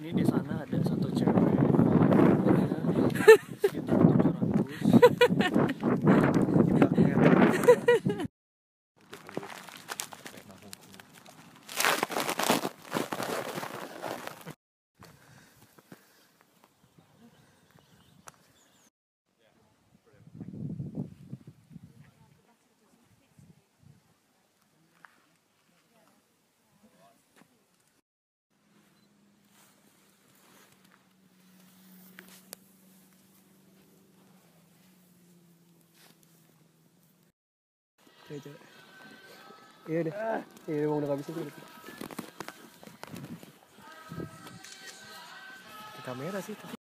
ini di sana ada satu Coba, coba. Iya deh. Iya mau udah habis itu. Kamera sih.